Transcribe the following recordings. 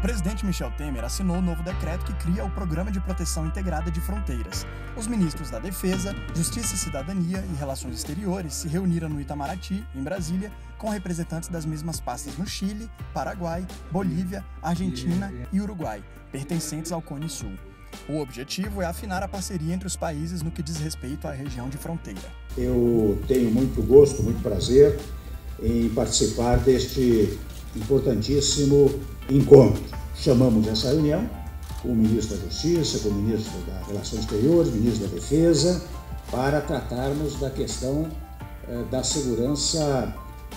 presidente Michel Temer assinou o novo decreto que cria o Programa de Proteção Integrada de Fronteiras. Os ministros da Defesa, Justiça e Cidadania e Relações Exteriores se reuniram no Itamaraty, em Brasília, com representantes das mesmas pastas no Chile, Paraguai, Bolívia, Argentina e Uruguai, pertencentes ao Cone Sul. O objetivo é afinar a parceria entre os países no que diz respeito à região de fronteira. Eu tenho muito gosto, muito prazer em participar deste importantíssimo encontro. Chamamos essa reunião com o ministro da Justiça, com o ministro das Relações Exteriores, ministro da Defesa, para tratarmos da questão eh, da segurança,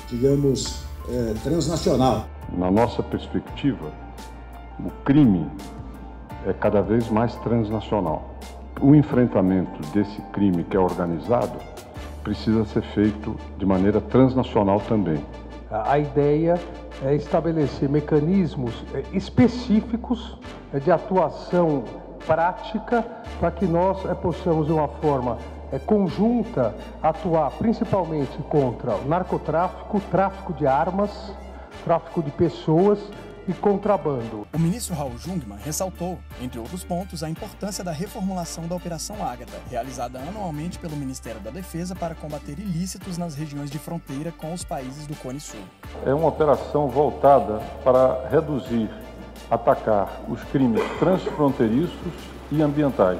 digamos, eh, transnacional. Na nossa perspectiva, o crime é cada vez mais transnacional. O enfrentamento desse crime que é organizado precisa ser feito de maneira transnacional também. A ideia é estabelecer mecanismos é, específicos é, de atuação prática para que nós é, possamos, de uma forma conjunta, atuar principalmente contra o narcotráfico, tráfico de armas, tráfico de pessoas e contrabando. O ministro Raul Jungmann ressaltou, entre outros pontos, a importância da reformulação da Operação Ágata, realizada anualmente pelo Ministério da Defesa para combater ilícitos nas regiões de fronteira com os países do Cone Sul. É uma operação voltada para reduzir, atacar os crimes transfronteiriços e ambientais.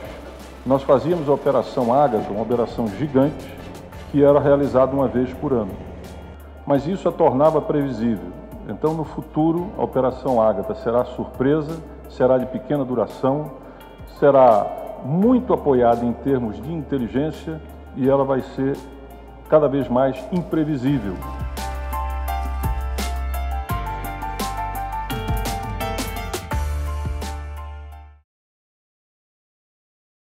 Nós fazíamos a Operação Ágata, uma operação gigante, que era realizada uma vez por ano. Mas isso a tornava previsível então, no futuro, a Operação Ágata será surpresa, será de pequena duração, será muito apoiada em termos de inteligência e ela vai ser cada vez mais imprevisível.